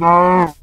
No.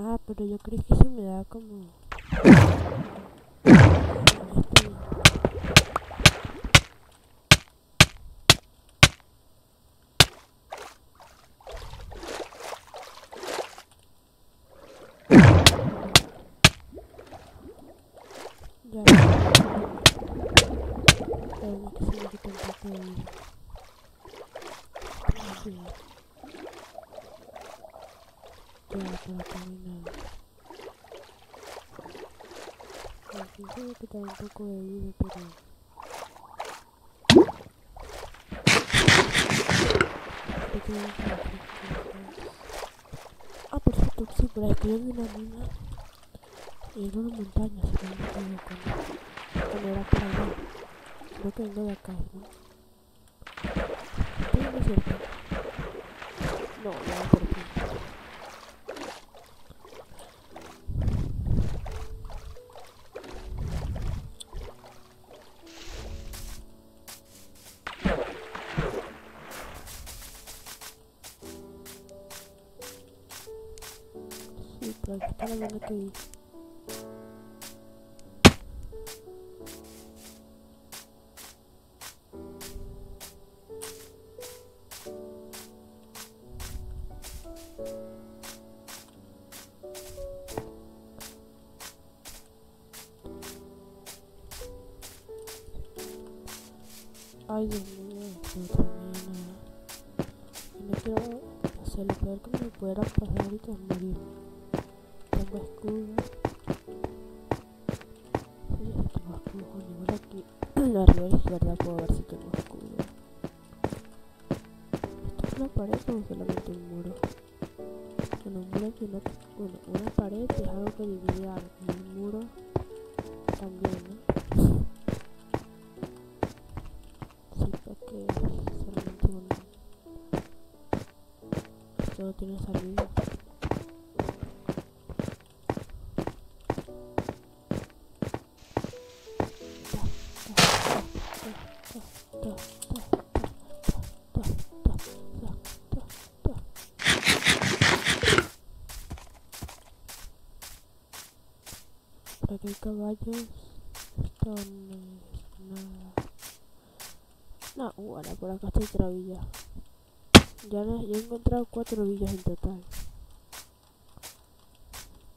Ah, pero yo creí que se me da como... Este, Ya. Espérame que se me quita un poco de vida. Así. Ya, por acá no hay nada. Aquí quita un poco de vida, pero... Ah, por cierto, sí, por aquí hay una mina. En una montaña, si no me equivoco. ¿no? Cuando era por allá. Creo que vengo de acá, ¿no? Desierto. No, no hay caballos. Esto no es nada. No, bueno, por acá está otra villa. Ya, no- ya he encontrado cuatro villas en total.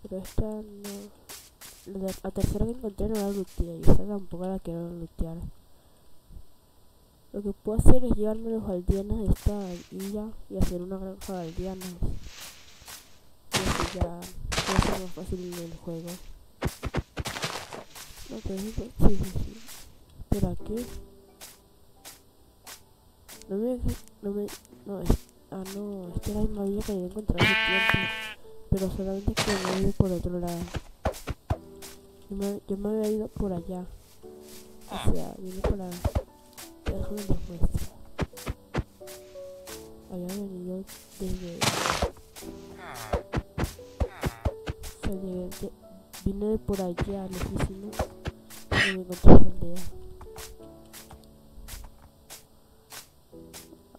Pero esta no... La, tercera que encontré no la looteé y esta tampoco la quiero lootear. Lo que puedo hacer es llevarme los aldeanos de esta villa y hacer una granja de aldeanos. Y ya más fácil el juego. No, pero eso, sí, sí, sí. Pero aquí... No me... No me... No, es, ah, no, es la misma villa que había encontrado hace tiempo. Pero solamente que me he ido por otro lado. Yo me, yo me había ido por allá. O sea, vine por allá. Déjame muestro. Había venido desde... O sea, llegué de- vine de por allá, lejísimo. Y me esa aldea.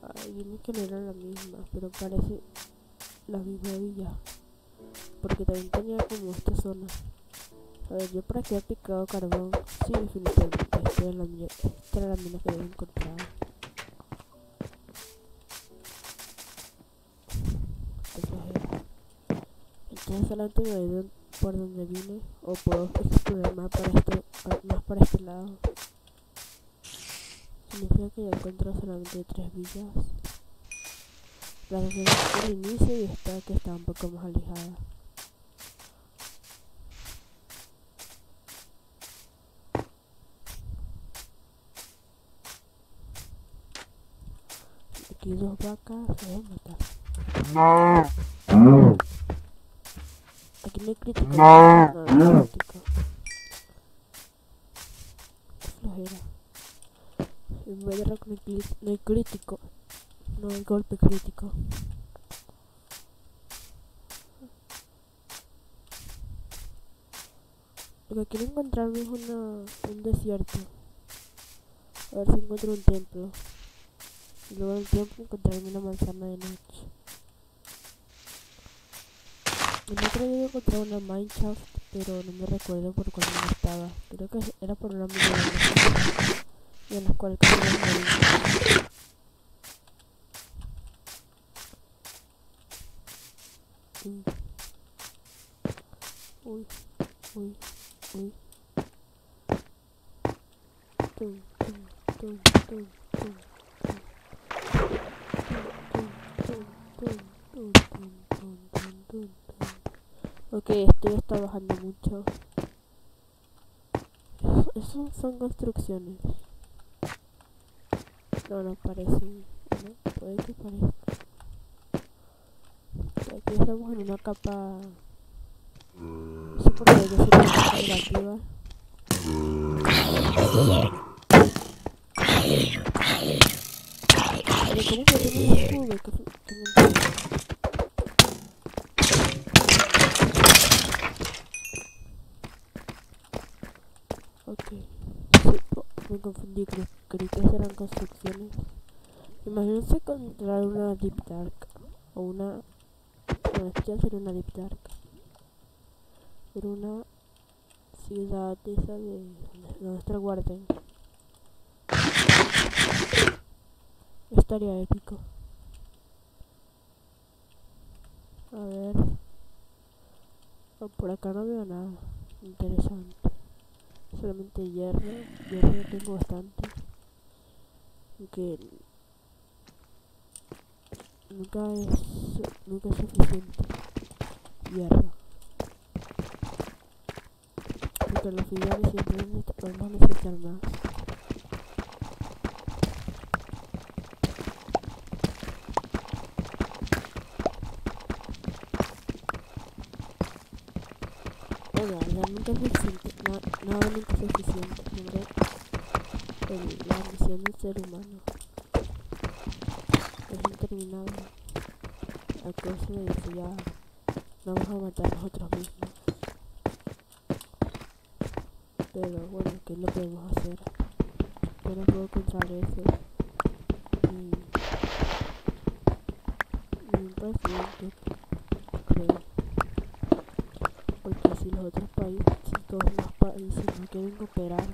Ay, dime que no era la misma, pero parece la misma villa. Porque también tenía como esta zona. A ver, yo por aquí he picado carbón. Sí, definitivamente. esta era la esta era la mina que había encontrado. Entonces, eh, solamente me por donde vine o puedo explorar más para este, más para este lado. Significa que ya encuentro solamente tres villas. La de el inicio y esta que está un poco más alejada. Aquí dos vacas, se van a matar. No. Aquí no hay crítico. No. No, no. Qué flojera. En vez de no hay, no crítico. No hay golpe crítico. Lo que quiero encontrarme es una, un desierto. A ver si encuentro un templo. Y luego del tiempo encontrarme una manzana de noche. El otro día encontré una Minecraft, pero no me recuerdo por cuál estaba. Creo que era por una mina y en las cuales. Mm. Uy, uy, uy. Tum, tum, tum, tum, tum. Tum, tum, tum, tum, tum, tum, tum, tum, tum. Ok, esto ya está bajando mucho. Eso, son construcciones. No, no parecen. No, puede que parezca. Aquí estamos en una capa. No sé por qué decir una capa negativa. Pero ¿cómo que tiene un escudo? Que, fu- que no entiendo. Ok. Sí, oh, me confundí, creo, creí que eran construcciones. Imagínense encontrar una Deep Dark. O una... No, esto ya sería una Deep Dark. Pero una ciudad esa de... donde- está. Estaría épico. A ver. No, por acá no veo nada interesante. Solamente hierro. Hierro tengo bastante. Aunque nunca es nunca es suficiente. Hierro. Porque los fideos siempre vamos a necesitar más. moda, realmente es suficiente, no, no es suficiente, ¿no? La misión del ser humano es interminable. Al se me decía, vamos a matar a nosotros mismos. Pero bueno, ¿qué lo podemos hacer? Yo no puedo controlar eso. Y, y pues, recuperar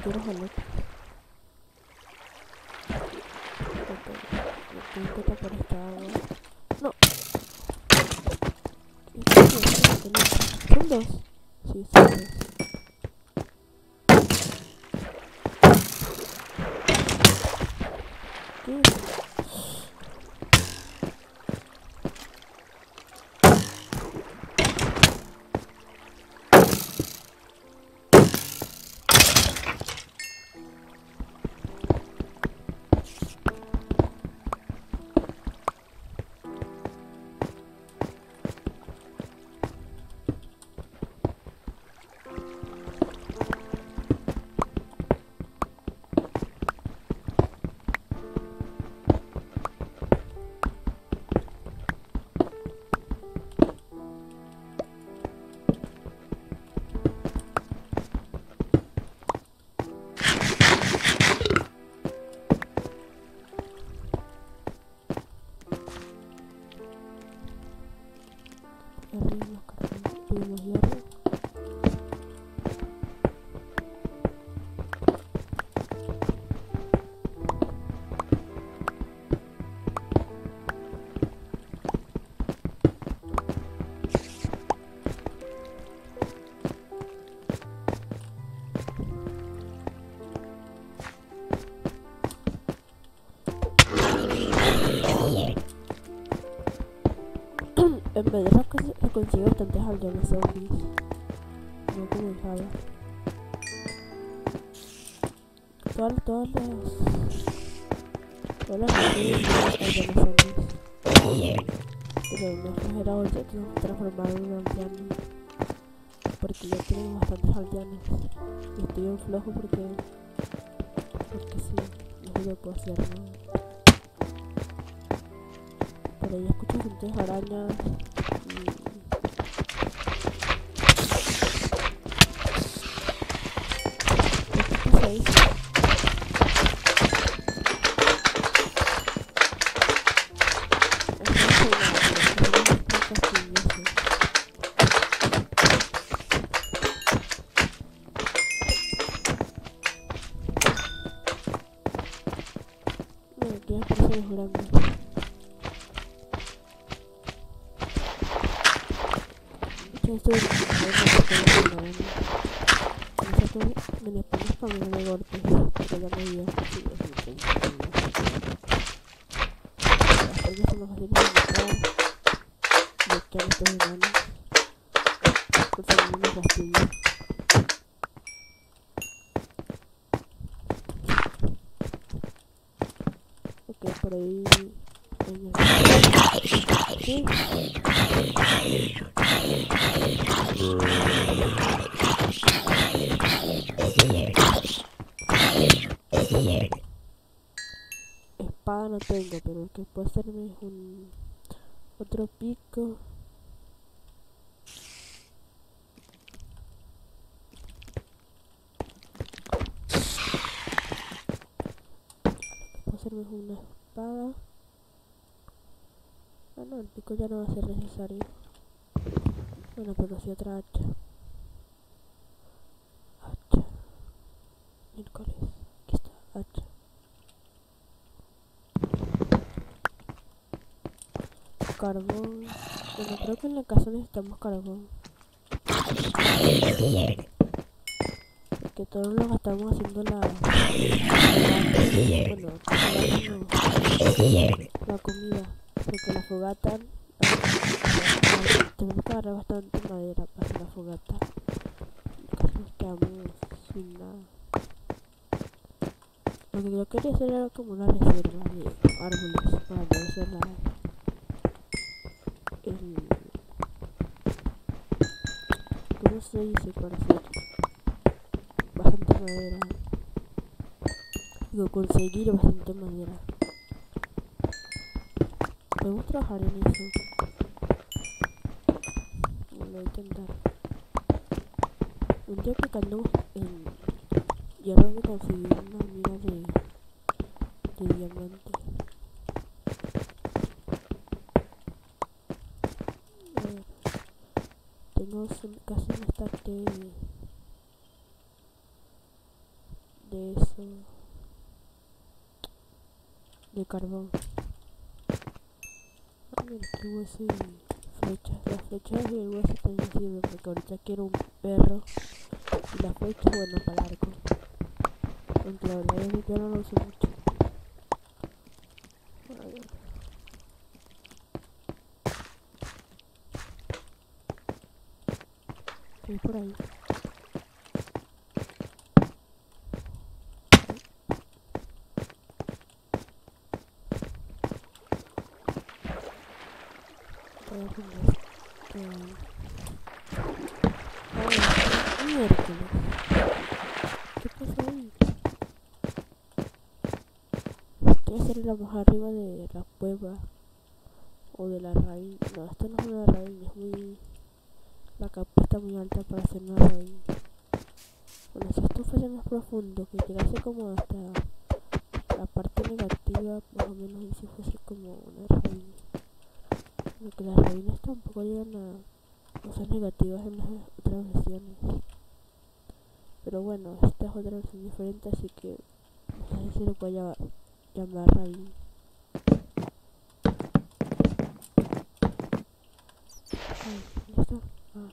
觉得很不 en verdad se consigue bastantes aldeanos zombies. No en Java. Todas, todas las... Todas las aldeanos zombies. Que puedo hacerme un otro pico. Puedo hacerme una espada. Ah no, el pico ya no va a ser necesario. Bueno, pero sí otra. Hacha. Miércoles. Aquí está, hacha. Carbón. Bueno, creo que en la casa necesitamos carbón. Porque todos lo gastamos haciendo la... Bueno, la comida. Porque la fogata... Tenemos que agarrar bastante madera para hacer la fogata. Casi nos quedamos sin nada. Lo que yo quería hacer era como una reserva de árboles para no hacer la... se dice para hacer bastante madera? Digo, conseguir bastante madera. Podemos trabajar en eso. Lo voy a intentar. Un día andamos en... No me conseguí una mina de... De diamante. A ver. Tengo un- casi un stack de... De eso... De carbón. Ah, mira, qué hueso y flechas. Las flechas y el hueso también sirven porque ahorita quiero un perro. Y las flechas, bueno, para el arco. Aunque la verdad es que yo no lo uso mucho. A ver. ¿Qué hay por ahí? Voy a poner esto. Ah, miércoles. ¿Qué pasa ahí? Estoy a hacer la más arriba de la cueva o de la raíz. No, esto no es una raíz, es muy. La capa está muy alta para hacer una raíz. Bueno, si esto fuese más profundo, que llegase como hasta la parte negativa, más o menos, y si fuese como una raíz. Porque las raíces tampoco llegan cosas negativas en las otras versiones. Pero bueno, esta es otra versión diferente, así que no sé si lo puedo llamar, llamar Rabin. Ay, ¿dónde está? Ah.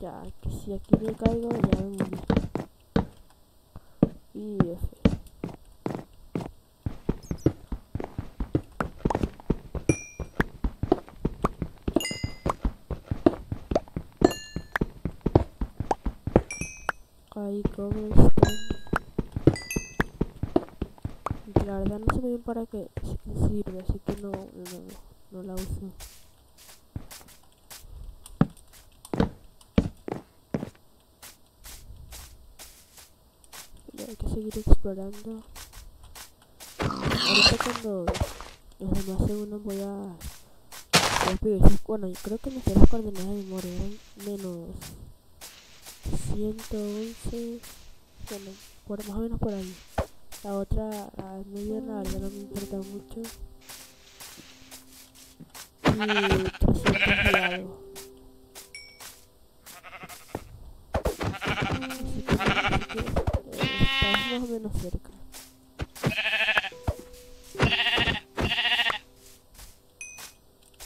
Ya, que si aquí me caigo, ya me morí. Y. Ahí cobblestone. La verdad no sé muy bien para qué si- sirve, así que no, no, la uso. Hay que seguir explorando. Ahorita cuando los demás se unan voy a... Bueno, yo creo que las coordenadas de memoria, eran menos 111, bueno, por, más o menos por ahí. La otra, la media, la verdad no me importa mucho. Y 300 y eh, estamos más o menos cerca.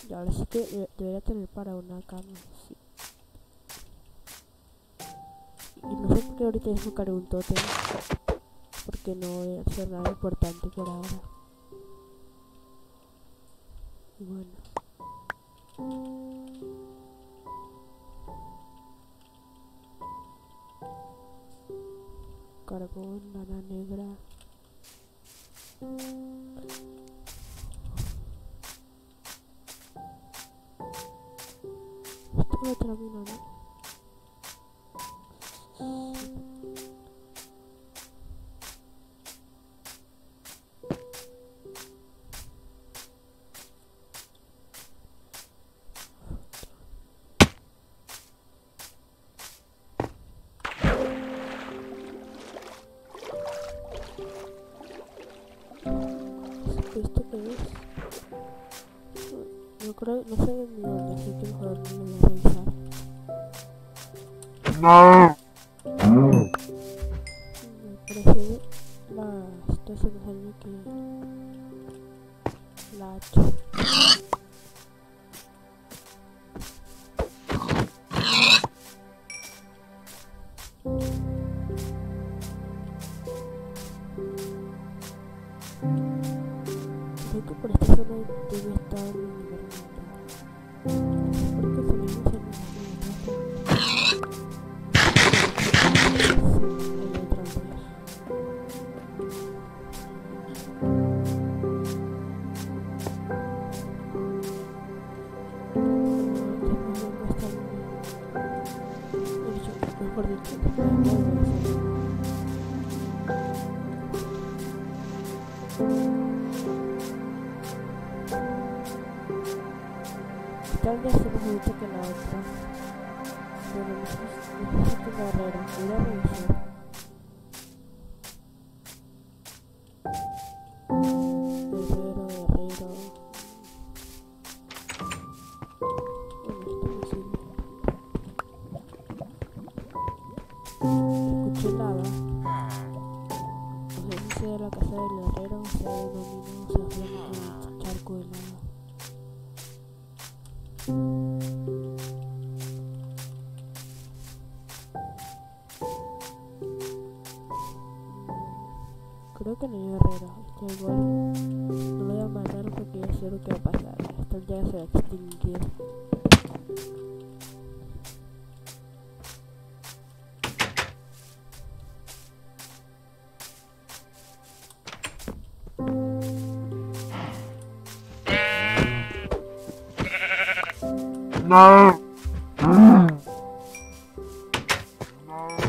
Y ahora sí que de- debería tener para una cama, sí. Y no sé por qué ahorita cargué un tótem. Porque no voy a hacer nada importante por ahora. Y bueno. Carbón, lana negra. Esto es otra mina, ¿no? No.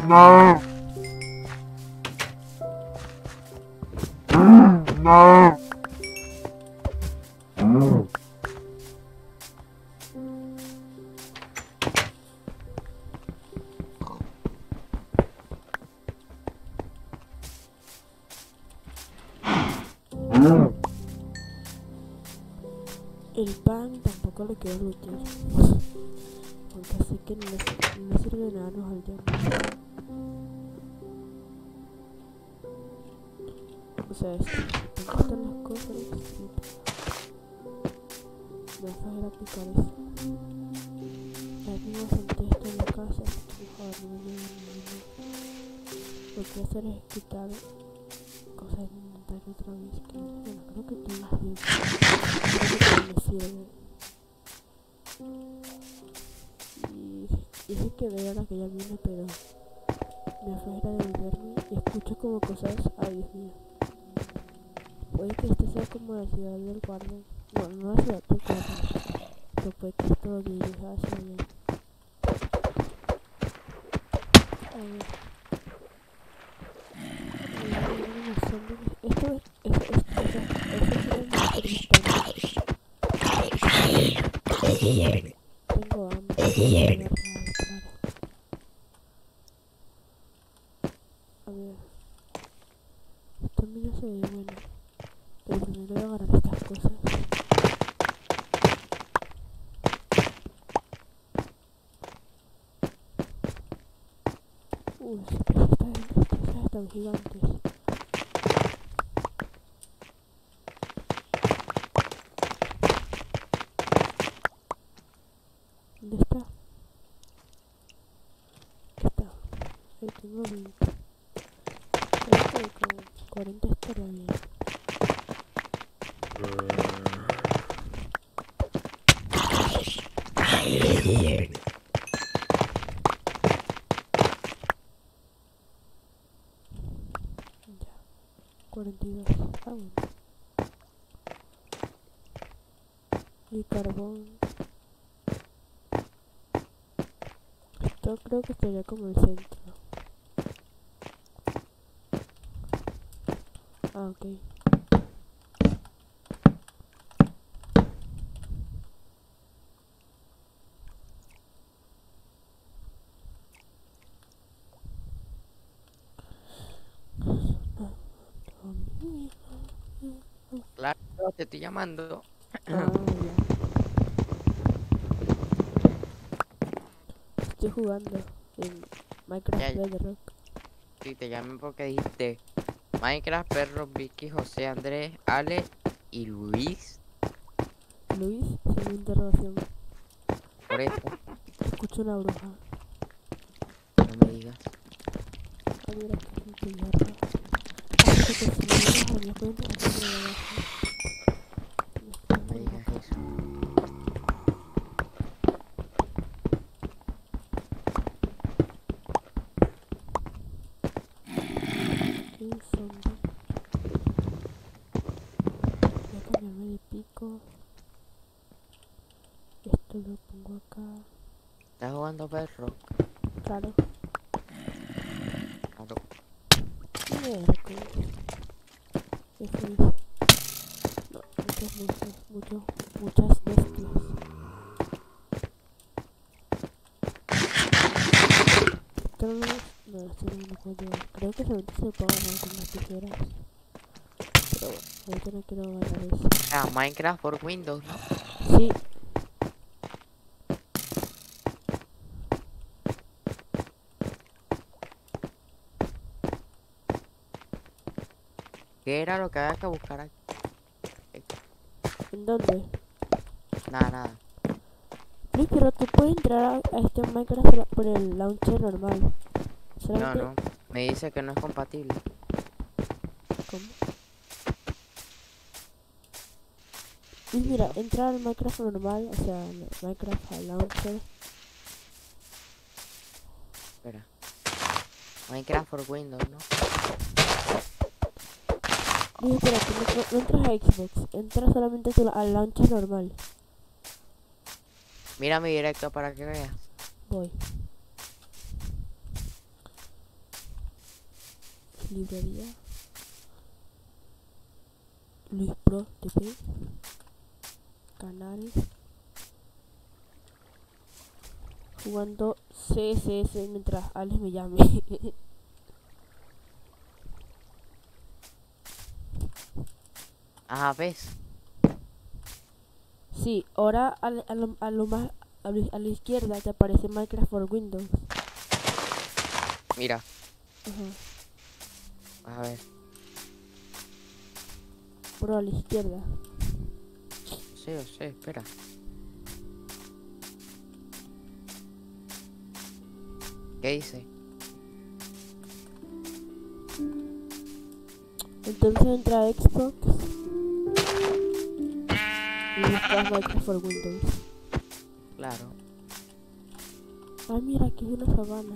No. No. El pan tampoco lo quiero luchar. 42. Ah, bueno. Y carbón. Esto creo que sería como el centro. Ah, ok. Claro, te estoy llamando. Ah. Estoy jugando en Minecraft Ya. Bedrock. Sí, te llamé porque dijiste Minecraft, Perro, Vicky, José, Andrés, Ale y Luis. Luis, sin interrogación. Por eso, Escucho una bruja. no me digas. Ah, mira, que es un pillarra. Así que si me llegas a mi cuenta, aquí me lo dejo. No me digas eso. Aquí un zombie. Voy a cambiarme de pico. Esto lo pongo acá. ¿Estás jugando Perro? Claro. Claro. Miércoles. Eso es. No, muchos monstruos, muchos, muchas bestias. Esto no, no, esto no me lo puedo llevar. Creo que solamente se puede ganar con las tijeras. Pero bueno, ahorita no quiero ganar eso. Ah, Minecraft por Windows, ¿no? Sí, ¿Qué era lo que había que buscar aquí? ¿en dónde? Nada, nada. Luis, pero tú puedes entrar a, a este Minecraft por- por el launcher normal. No, Solamente- no. Me dice que no es compatible. ¿Cómo? Y mira, entra al Minecraft normal, o sea, al Minecraft al launcher. Espera. Minecraft por Windows, ¿no? Dije, espera, que no, no- entras a Xbox, entras solamente al launcher normal. Mira mi directo para que veas. Voy. Librería. Luis Pro TV. Canal. Jugando CSS mientras Alex me llame. Ajá, ¿ves? Sí, ahora a, a lo, a lo más a la, a la izquierda te aparece Minecraft for Windows. Mira. A ver. Bro, a la izquierda. Sí, sé, espera. ¿Qué dice? Entonces entra a Xbox y buscas for Windows. Claro. Ah, mira, aquí hay una sabana.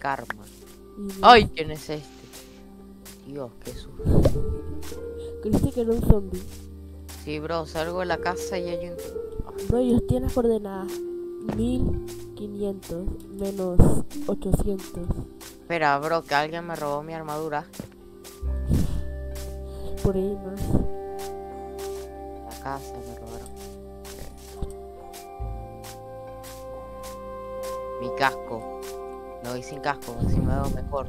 Karma. Y ¡Ay! ¿Quién es este? Dios, qué susto. Creíste que era un zombie. Sí, bro, salgo de la casa y hay un... Bro, ellos tienen las coordenadas 1500 menos 800. Espera, bro, que alguien me robó mi armadura. Por ahí más. La casa me robaron. Mi casco. Voy sin casco, me veo mejor.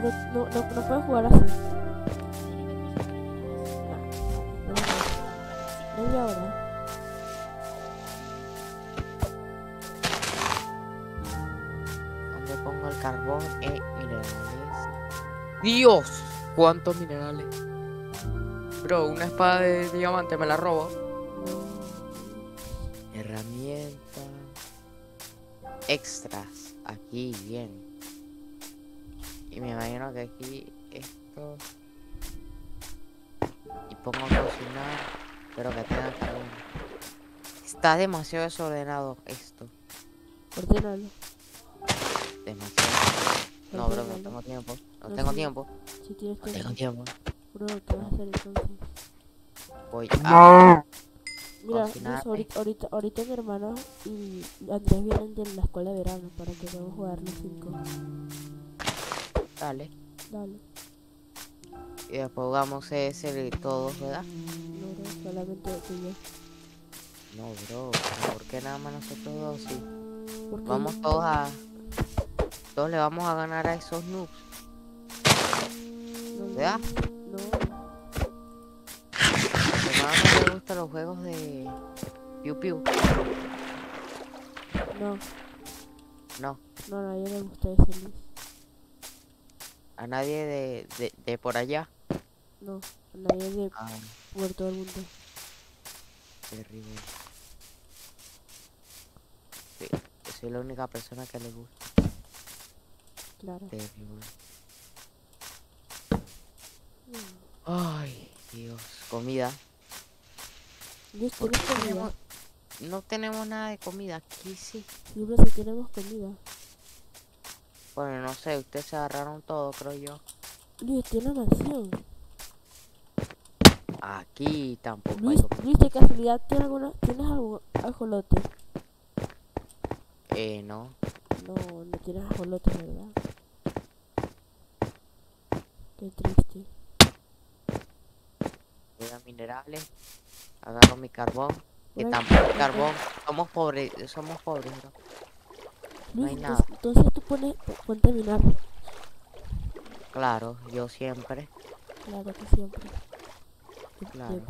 No, no, no puedes jugar así. No, Media hora. ¿Dónde pongo el carbón e minerales? ¡Dios! ¿Cuántos minerales? Bro, una espada de diamante me la robo. Herramienta. Extras. Aquí, bien. Me imagino que aquí esto. Y pongo a cocinar. Pero que tenga carbón. Está demasiado desordenado esto. Ordénalo. Demasiado. No, bro, no tengo tiempo. No No, tengo sí. tiempo. Si tienes No tengo tiempo. Bro, ¿qué vas a hacer entonces? Voy a. Mira, Luis, ahorita, ahorita, ahorita mi hermano y Andrés vienen de la escuela de verano para que podamos jugar los cinco. Dale. Dale. Y después jugamos ese y todos, ¿verdad? No, no, solamente tú y yo. No, bro. ¿Por qué nada más nosotros dos? Sí. Vamos yo- todos a. Todos le vamos a ganar a esos noobs. no, no, ¿verdad? No, nada más le gustan los juegos de. Piu Piu. no, No. no, no, ella le gusta ese Luis. A nadie de, de, de por allá. No, a nadie de Ah, Puerto del Mundo. terrible. Sí, soy la única persona que le gusta. Claro. Terrible. Ay, Dios. Comida. Luis, ¿Por ¿tienes qué comida? tenemos- No tenemos nada de comida. Aquí sí. Sí, bro, si tenemos comida. Bueno, no sé. Ustedes se agarraron todo, creo yo. Luis, tiene mansión. Aquí tampoco hay Luis, comida. Luis, de casualidad, ¿tienes, alguna, ¿tienes algún ajolote? Eh, no. No, no tienes ajolote, ¿verdad? Qué triste. Voy a minerales. Agarro mi carbón. Que tampoco carbón. Somos pobres. Somos pobres. No Luis, hay entonces, nada. entonces tú pones, ponte minar. Claro, yo siempre. Claro que siempre. Claro.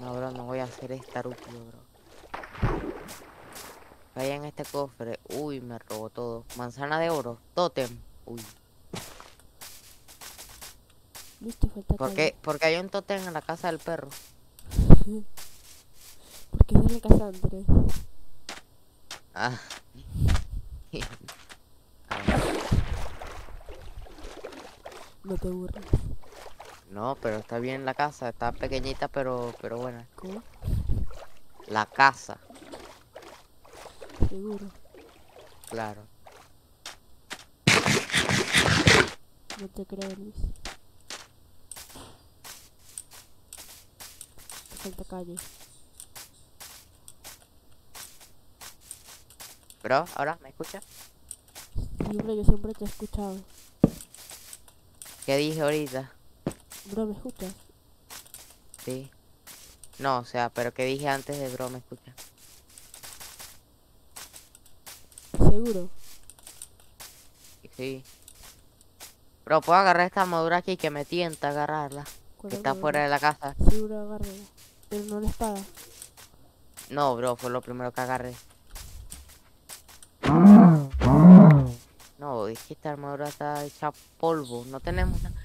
No, bro, no voy a hacer esta rupio, bro. Vaya en este cofre. Uy, me robó todo. Manzana de oro. Totem. Uy. Luis, te falta ¿Por qué? Porque hay un totem en la casa del perro. Porque es la casa de Andrés. Ah. No te burles. no, pero está bien la casa. Está pequeñita, pero, pero buena. ¿Cómo? La casa. Seguro. Claro. No te creo, Luis. Falta calle. Bro, ¿ahora me escuchas? Sí, bro, yo siempre te he escuchado. ¿Qué dije ahorita? Bro, ¿me escuchas? Sí. No, o sea, pero ¿qué dije antes de bro? ¿Me escuchas? Seguro. Sí. Bro, ¿puedo agarrar esta armadura aquí que me tienta agarrarla? ¿Cuál Que está fuera de la casa. Sí, bro, agárrala. Pero no la espada. No, bro, fue lo primero que agarré. No, es que esta armadura está hecha polvo. No tenemos nada.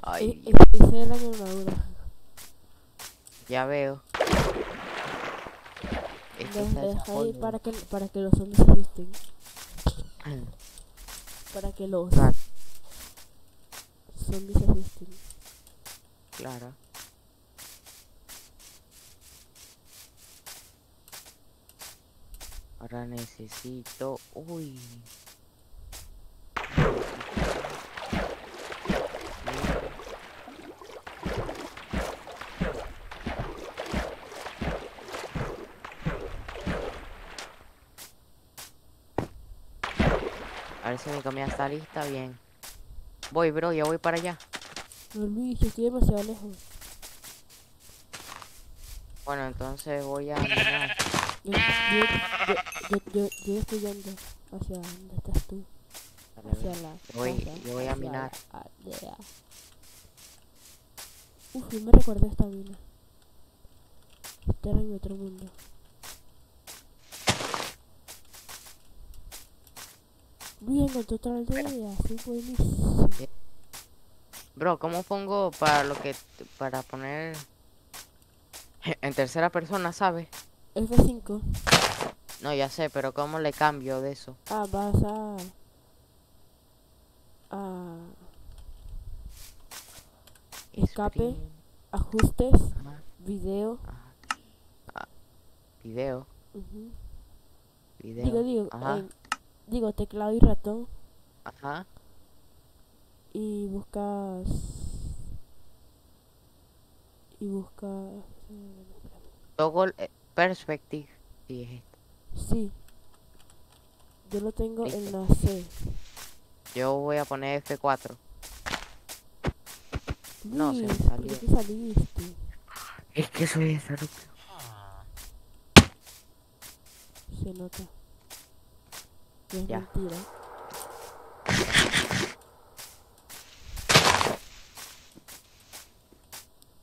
Ay, E- esa mi armadura. ya veo. La la dejé ahí polvo. para que, para que los zombies se asusten. Para que los Claro, zombies se asusten. claro. Ahora necesito... Uy. A ver si mi comida está lista, bien. Voy, bro, ya voy para allá. No, Luis, yo estoy demasiado lejos. Bueno, entonces voy a mirar. Yo, yo, yo, yo, yo, yo estoy yendo hacia donde estás tú. Hacia la Yo voy- yo voy a minar. la aldea. Uf, yo me recuerdo esta mina. Esta era en otro mundo. Luis encontré otra aldea, sí, buenísimo. Bro, ¿cómo pongo para lo que para poner en tercera persona, sabes? F5. No, ya sé, pero ¿cómo le cambio de eso? Ah, vas a... a Escape. Screen, ajustes, ajá, video. ajá. Ah, video, ujú. video. Digo, digo, Ajá, eh, digo, teclado y ratón. ajá. Y buscas... Y buscas... Toggle eh, perspective. Sí, es. Sí. Yo lo tengo en la C. Yo voy a poner F4. No, se me Luis, ¿por salió. qué saliste? Es que soy esa Se nota. Ya. mentira.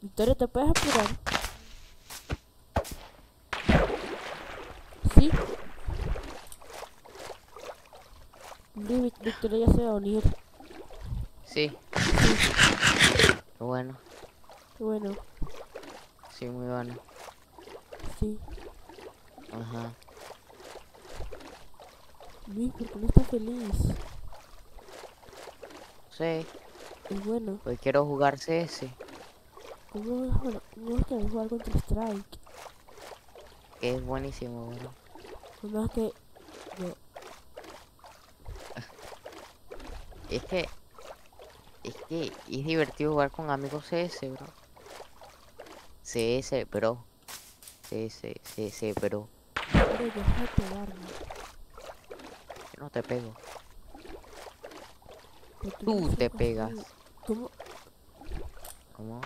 Victoria, ¿te puedes apurar? ¿Sí? Victoria ya se va a unir. Sí. Qué bueno. Bueno, Sí, muy bueno. sí. Ajá. Luis, ¿por qué no estás feliz? Sí, Es bueno. pues quiero jugar CS. ¿Cómo a jugar- cómo vas a querer jugar contra Strike? Que es buenísimo, bro. No que Es que. Es que es divertido jugar con amigos CS, bro. CS, bro. CS, CS, bro. pero deja de pegarme. No te pego. Tú te pegas. ¿Cómo? ¿Cómo?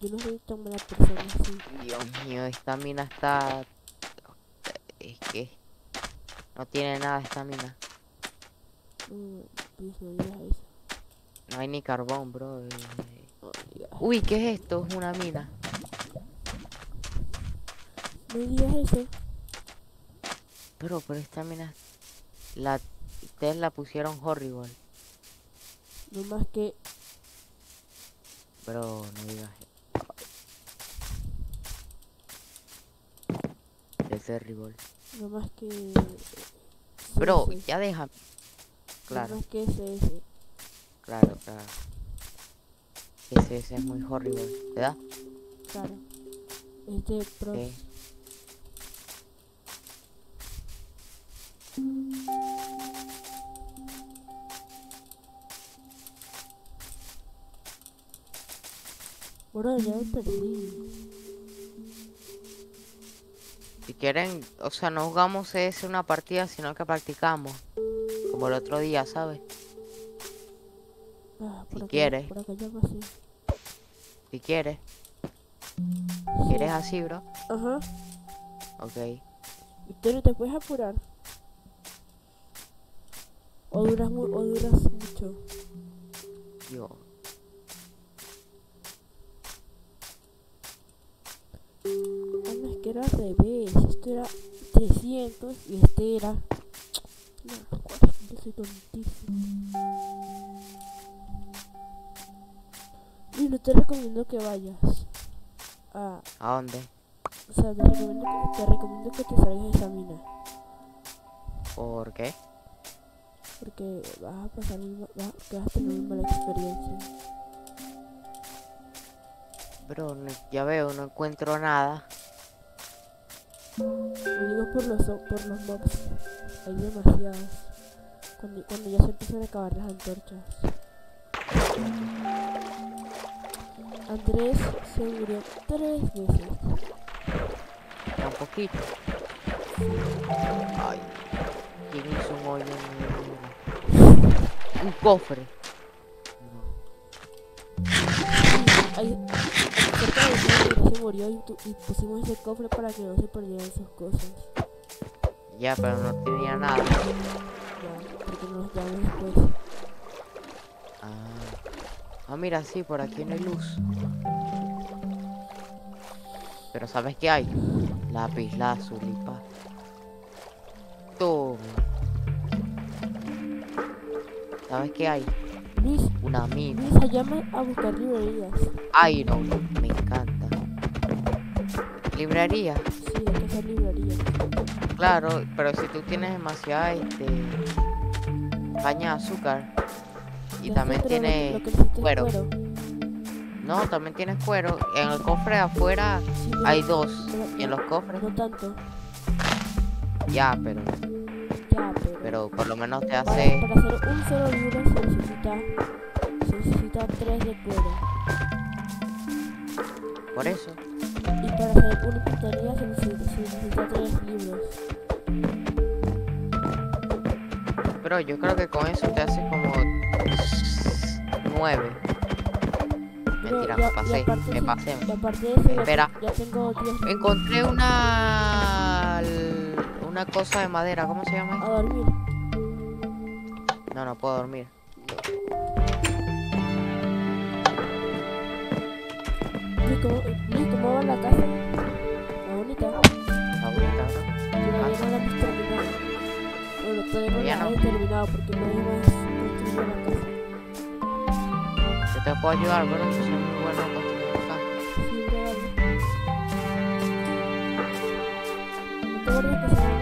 Yo no soy tan mala persona así. Dios mío, esta mina está. Es que. No tiene nada esta mina. No, Luis, no hay ni carbón, bro. Uy, ¿qué es esto? Es una mina. no digas eso. Pero, pero esta mina. La. Ustedes la pusieron horrible. No más que Pero no digas. Es terrible. No más que. Bro, ya. No Claro, más que CS. claro, claro. Ese, ese es muy horrible, ¿verdad? Claro. Es de pro. Sí. Bro, ya perdí. Si quieren, o sea, no jugamos ese una partida, sino que practicamos. Como el otro día, ¿sabes? Ah, Si acá, quieres. Si quieres. ¿Quieres así, bro? Ajá. Ok. Victoria, ¿te puedes apurar? O duras, mu o duras mucho. Yo. 300 y este era. No, soy tontísimo. Y no te recomiendo que vayas. Ah, ¿A dónde? o sea, te recomiendo que, te recomiendo que te salgas de esa mina. ¿Por qué? Porque vas a pasar vas, vas a tener una mala experiencia. Bro, no- ya veo, no encuentro nada. Lo digo por los, por los mobs. Hay demasiados. Cuando, cuando ya se empiezan a acabar las antorchas. Andrés se murió tres veces. Un poquito. Ay. ¿Quién hizo un hoyo en? Un cofre. No. Cerca se murió y, pusimos ese cofre para que no se perdieran sus cosas. Ya, pero no tenía nada. Ya, porque nos llamamos después. Ah. Ah, mira, sí, por aquí no hay luz. Pero ¿sabes qué hay? Lápiz, lazuli, pa. Toma. ¿Sabes qué hay? Luis, Una mina. Luis, allá a buscar librerías. Iron, me encanta. Librería, Sí, hay que hacer librerías. claro, pero si tú tienes demasiada este caña de azúcar y Ya sé, también pero lo que- tiene lo que necesito es cuero. cuero. No, también tienes cuero. En el cofre de afuera Sí, hay dos. Y en los cofres No tanto. ya, pero Ya, pero. por lo menos te para, hace para hacer un solo libro se necesita. Se necesita tres de cuero. por eso. Y para hacer una infantería se necesita, se necesita tres libros. Pero yo creo que con eso te hace como nueve. Mentira, y a- me pasé, me pasé. Ya, Espera. ya tengo 10 Encontré una una cosa de madera, ¿cómo se llama? a dormir. No, no puedo dormir. ¿cómo, ¿cómo va la casa? La bonita. Está bonita, ¿no? Todavía no la hemos terminado. Bueno, todavía no la he terminado porque no hay más construido la casa. Yo te puedo ayudar, bro. Yo soy muy bueno construyendo acá. Sí, dale. No te acuerdas que se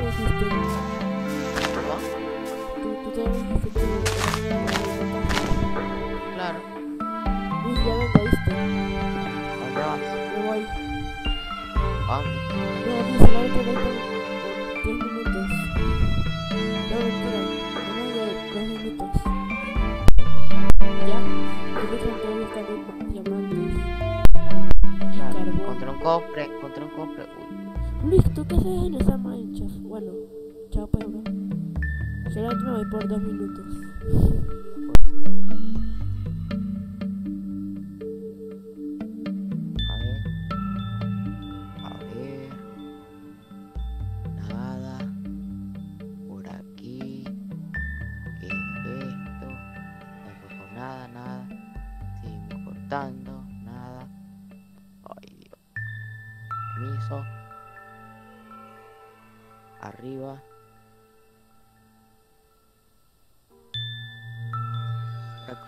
hoy te doy 10 minutos. No, mentira, menos de 2 minutos. Ya, yo que buscar diamantes. Y carbón. Contra un cofre, contra un cofre. Luis, ¿tú qué haces en esas manchas? Bueno, chao, Pedro. Será que me voy por 2 minutos.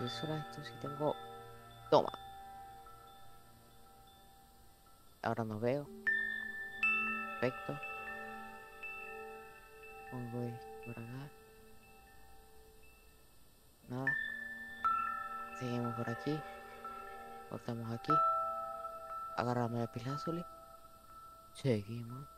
Cruzar esto si tengo... Toma. Ahora no veo. Perfecto. Pongo esto por acá. Nada. Seguimos por aquí. Cortamos aquí. Agarramos el pilázuli. Seguimos.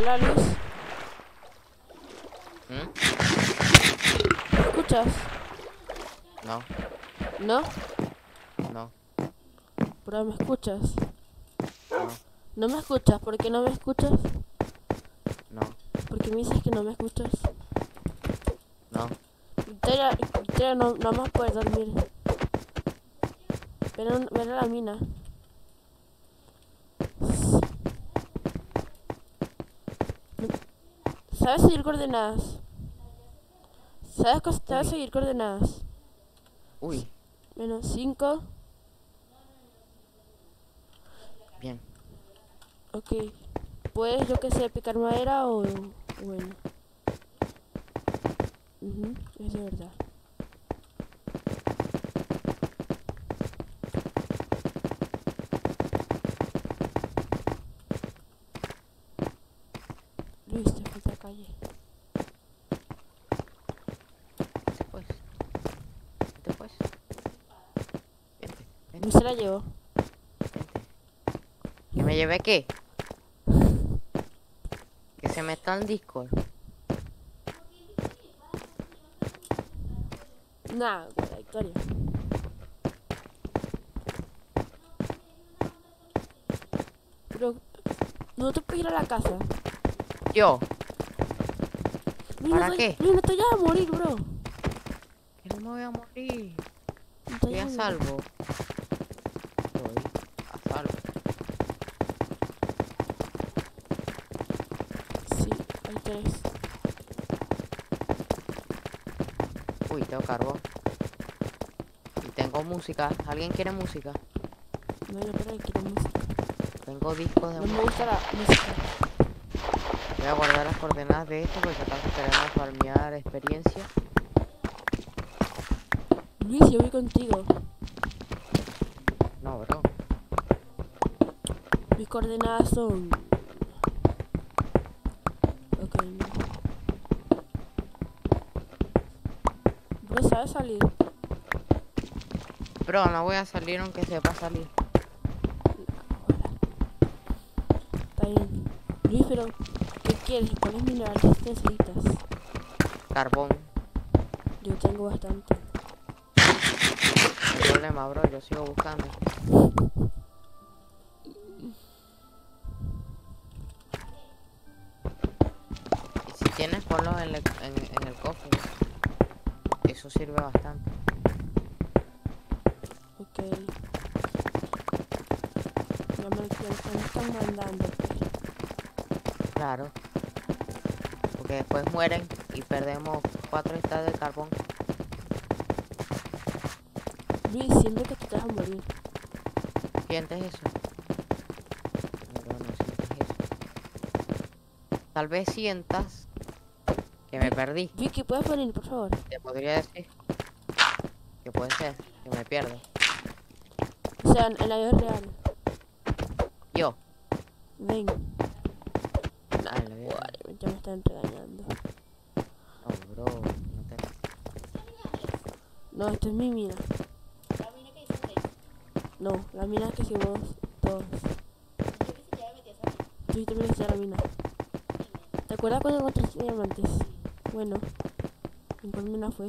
Hola Luis, ¿Mm? ¿me escuchas? No, ¿No? no, Pero me escuchas. no, ¿No me escuchas? ¿Por qué no me escuchas? no, ¿Por qué me dices que no me escuchas? no. Victoria, Victoria no, no más puedes dormir. Ven, ven a la mina. ¿Sabes seguir coordenadas? ¿Sabes, sabes Uy. seguir coordenadas? Uy, Menos 5. bien. Ok. Puedes, yo que sé, picar madera o... Bueno. Ujú, es de verdad. Luis, te falta calle. Vete pues. Vete pues. Vente, vente, Luis se la llevó. ¿Que me llevé qué? Que se me está en Discord. Nah, la Victoria. Pero, no te puedes ir a la casa. Yo, ¿Para no qué? No te vayas a morir, bro. que no me voy a morir. Estoy a salvo. Sí, hay tres. Uy, tengo carbón. Y tengo música. ¿Alguien quiere música? No, yo creo que quiero música. Tengo discos de No me música. gusta la música. Voy a guardar las coordenadas de esto porque acaso queremos farmear experiencia. Luis, yo voy contigo. No, bro. Mis coordenadas son. Ok, no. Bro, ¿sabes salir? Bro, no voy a salir aunque sepa salir. Está bien. Luis, pero. ¿Qué quieres? ¿Cuáles minerales necesitas? Carbón. Yo tengo bastante. No problema, bro. Yo sigo buscando. tienes, ponlo en, en- en el cofre. Eso sirve bastante. Ok. Ya me, me están mandando. Claro. Porque después mueren y perdemos cuatro estados de carbón. Luis, siento que tú te vas a morir. ¿Sientes eso? No, no sientes eso. Tal vez sientas que me perdí. Vicky, ¿puedes venir, por favor? Te podría decir que puede ser que me pierda. O sea, en, la vida real. Yo. Ven. Ah, en la vida real. Vale, ya me están regañando. No, bro. No te... No, esta es mi mina. La mina que seis. No, la mina que hicimos todos. Yo que si ya me metí a esa mina. Tú también hiciste la mina. ¿Te acuerdas cuando encontraste diamantes? Bueno, ¿en cuál mina fue?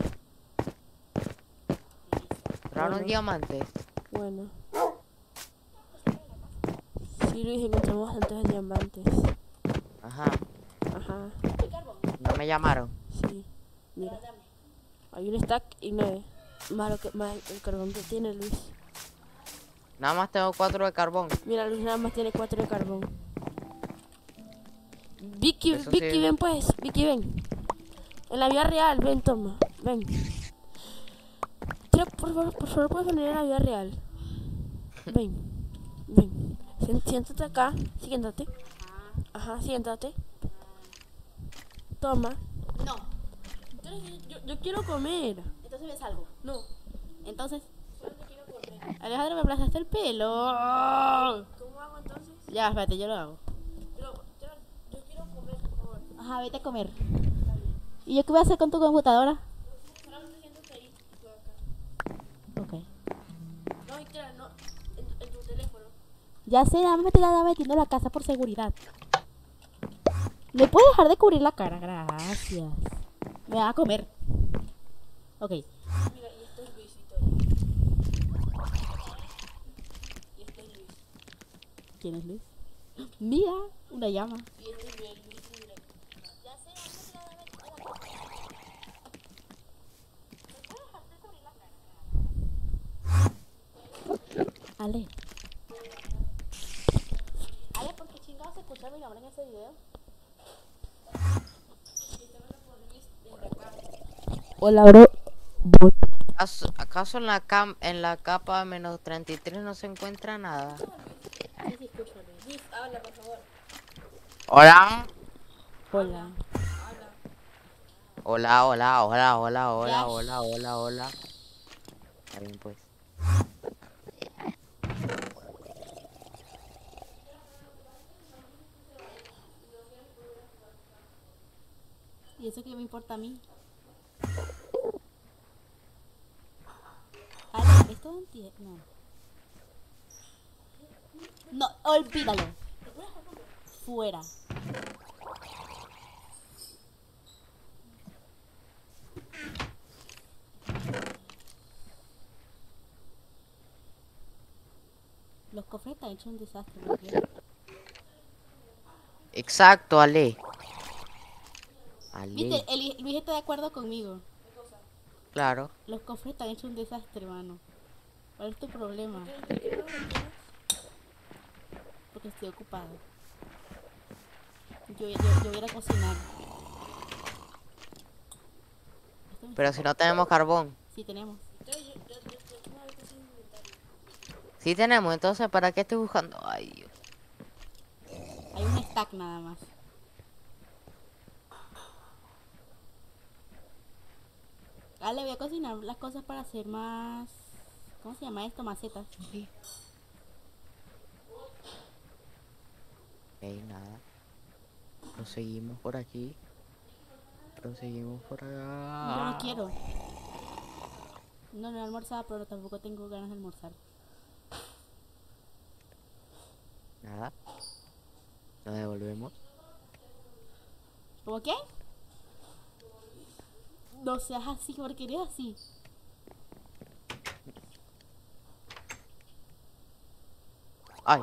Trajeron Bueno. diamantes. Bueno. Sí, Luis, encontramos bastantes diamantes. Ajá. Ajá. No me llamaron. sí. Mira, hay un stack y nueve. Más, lo que, más el carbón que tiene Luis. Nada más tengo cuatro de carbón. Mira, Luis nada más tiene cuatro de carbón. Vicky, Eso Vicky, sí. ven pues. Vicky, ven. En la vida real, ven, toma. Ven. Por favor, por favor, puedes venir en la vida real. Ven. Ven. Siéntate acá. Siéntate. Ajá, siéntate. Toma. No. Entonces, yo, yo quiero comer. Entonces me salgo. No. Entonces, quiero comer. Alejandro, me aplastaste el pelo. ¿Cómo hago entonces? Ya, espérate, yo lo hago. Yo, yo, yo quiero comer, por favor. Ajá, vete a comer. ¿Y yo qué voy a hacer con tu computadora? Solamente siéntate ahí. tú acá. Ok. No, Victoria, no. En, tu- en tu teléfono. Ya sé, nada más me estoy nada metiendo en la casa por seguridad. ¿Me puedes dejar de cubrir la cara? Gracias. Me va a comer. Ok. Mira, y este es Luis, Victoria. Y este es Luis. ¿Quién es Luis? Mira, una llama. Y este es Luis, Luis es directo. Ale. Ale, ¿por qué chingados se escucha mi nombre en ese video? Hola, bro. ¿Acaso, acaso en la cam en la capa menos 33 no se encuentra nada? Luis, habla, por favor. Hola. Hola. Hola, hola, hola, hola, hola, hola, hola, hola. Está bien, pues. ¿Y eso qué me importa a mí? Ale, esto no entiendo. No. No, olvídalo. Fuera. Los cofres están hechos un desastre. ¿no? Exacto, Ale. Ale, Viste, Luis está de acuerdo conmigo. claro. Los cofres están hechos un desastre, hermano. ¿Cuál es tu problema? Porque estoy ocupado. Yo, yo, yo voy a ir a cocinar. Pero si no tenemos carbón. Sí, tenemos. Sí tenemos, entonces ¿para qué estoy buscando? Ay, Dios. Hay un stack nada más. Ah, le voy a cocinar las cosas para hacer más... ¿Cómo se llama esto? Macetas. Ok, nada. Proseguimos por aquí. Proseguimos por acá. Yo no quiero. No, no he almorzado, pero tampoco tengo ganas de almorzar. Nada. Nos devolvemos. ¿Cómo qué? No seas así, porque eres así. Ay.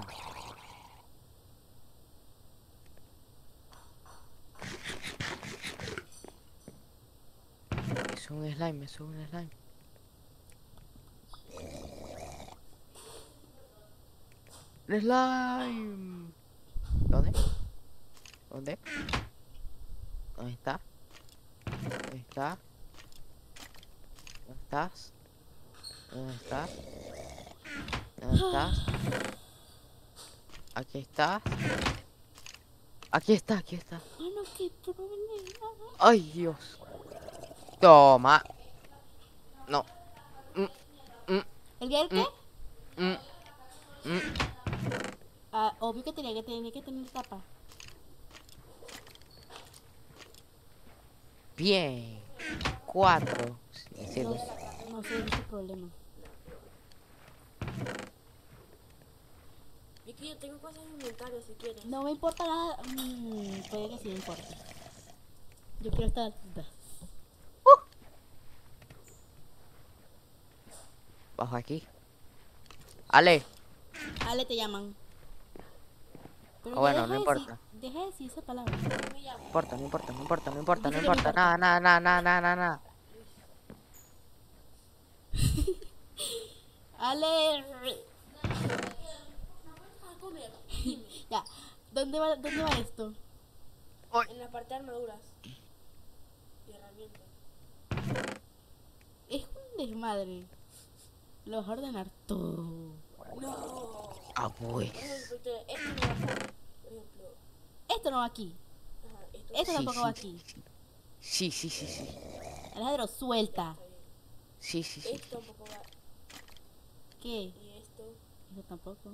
un slime, me sube un slime. Slime. ¿Dónde? ¿Dónde? ¿Dónde está? ¿Dónde está? ¿Dónde estás? ¿Dónde estás? ¿Dónde estás? Aquí estás. Aquí está, aquí está. Ay, Dios. Toma. No. ¿El guía qué? Mm, mm. Ah, obvio que tenía que tener que tener tapa. Bien. Cuatro. Sí, sí, No, sí. no sé ese problema. Vicky, yo tengo cosas en inventario si quieres. No me importa nada. Mm, puede que sí me importe. Yo quiero estar. Bajo aquí. Ale. Ale, te llaman. Pero Ah, bueno, no deja de decir- importa. Deja de decir esa palabra. No importa, no importa, no importa, no importa, no importa. Nada, nada, nada, nada, nada, nada, nada. Ale. A comer. Ya. ¿Dónde va, ¿Dónde va esto? En la parte de armaduras. Y herramientas. Es un desmadre. Lo vas a ordenar todo. No. Ah, pues. Esto no va a estar. Por ejemplo. Esto no va aquí. Ajá, esto Esto Sí, tampoco sí, va aquí. Sí, sí, sí, sí. Alejandro, suelta. Sí, sí, sí. Esto tampoco va. ¿Qué? Y esto. Eso tampoco.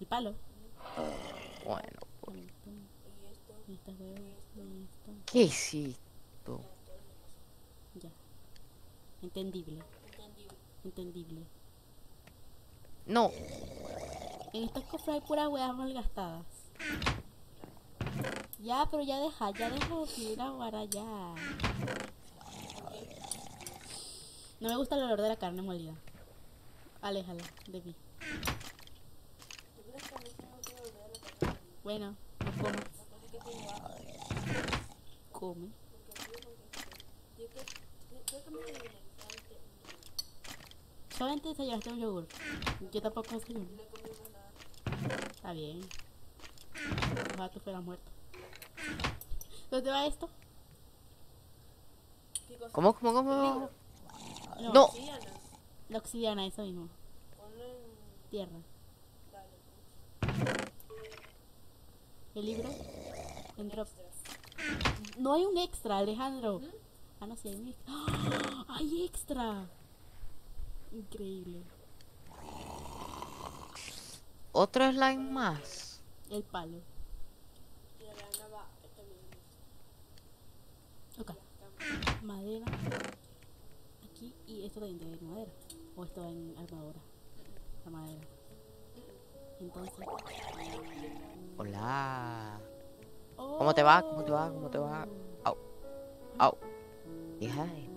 Y palo. Bueno, Y esto. esto. ¿qué es esto? Ya. Entendible. Entendible. No. En estos cofres hay puras huevas malgastadas. Ya, pero ya deja, ya deja de subir la guara ya. No me gusta el olor de la carne molida. Aléjala de mí. Bueno, no comas. Come. Solamente desayunaste un yogur. Yo tampoco desayuno. Está bien. Ojalá tú fueras muerto. ¿Dónde va esto? ¿Cómo, cómo, cómo? No. Obsidiana. La obsidiana, eso mismo. Ponlo en. Tierra. Dale. El libro. En drop. No hay un extra, Alejandro. Ah, no, sí hay un extra. ¡Ah! ¡Hay extra! Increíble. Otro slime más. El palo. Y la lana va. Esto mismo. Ok. Madera. Esto debe ir madera. O esto en armadura. La madera. Entonces. Hola. ¿Cómo te va? ¿Cómo te va? ¿Cómo te va? Au. Au. Deja de.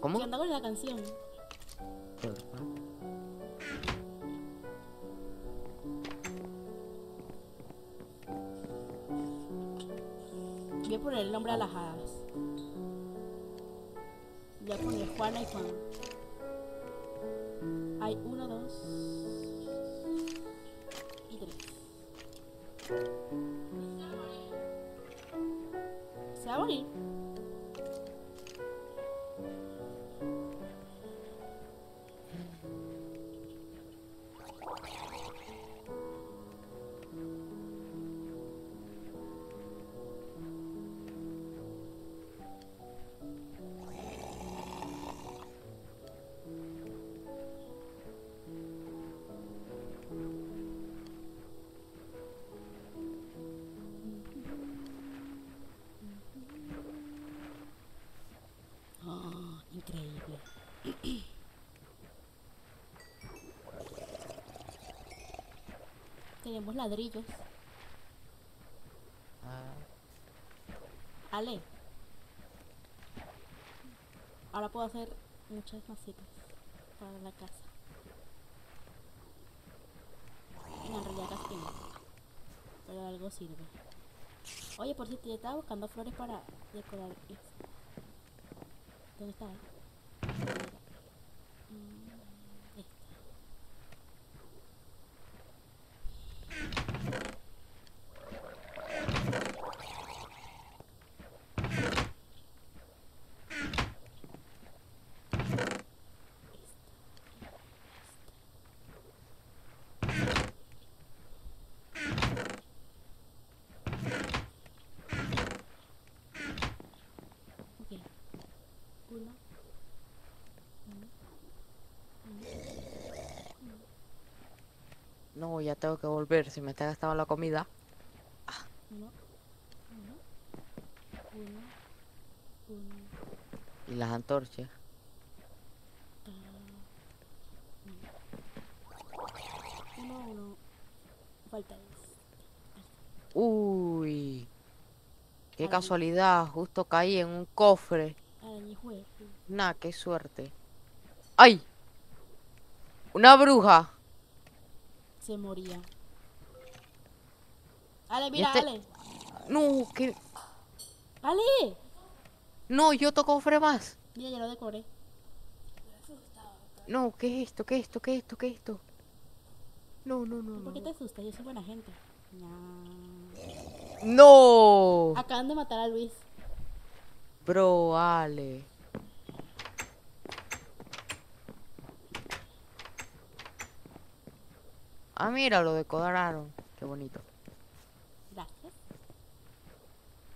¿Cómo? ¿Qué onda con la canción? Voy a poner el nombre a las hadas. Voy a poner Juana y Juan. Hay uno, dos y tres. Tenemos ladrillos. Ah, Ale. Ahora puedo hacer muchas masitas para la casa. No, en realidad casi no. Pero algo sirve. Oye, por cierto, yo estaba buscando flores para decorar esto. ¿Dónde está? Mm, esta. Ok. Uno. No, ya tengo que volver. Si me está gastando la comida. Uno. Uno. Uno. Uno. Y las antorchas. Falta. Uy. Qué casualidad. Justo caí en un cofre. Nah, qué suerte. ¡Ay! Una bruja. Se moría. Ale, mira, este- Ale. No, que. Ale. No, yo toco cofre más. Mira, ya lo decoré. No, ¿qué es esto? ¿Qué es esto? ¿Qué es esto? ¿Qué es esto? No, no, no, ¿Por qué te no. asustas? Yo soy buena gente. Nah. No. Acaban de matar a Luis. Bro, Ale. Ah, mira, lo decoraron. Qué bonito. Gracias.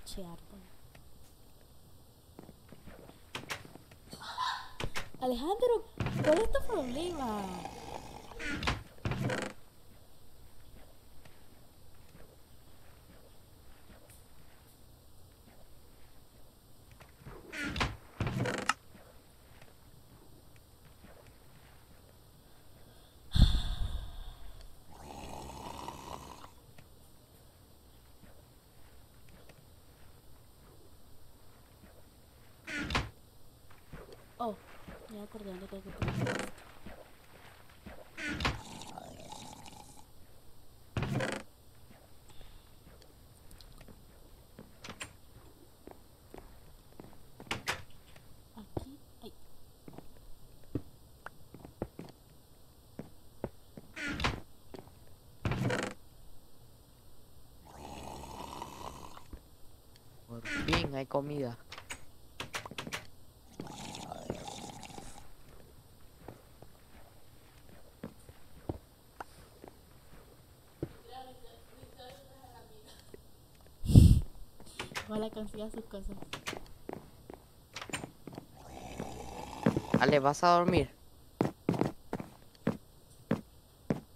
Che, árbol. Alejandro, ¿cuál es tu problema? Oh, ya me acordé dónde tengo que poner esto. Aquí, ay. Fin hay comida. Ojalá consiga sus cosas. Ale, ¿vas a dormir?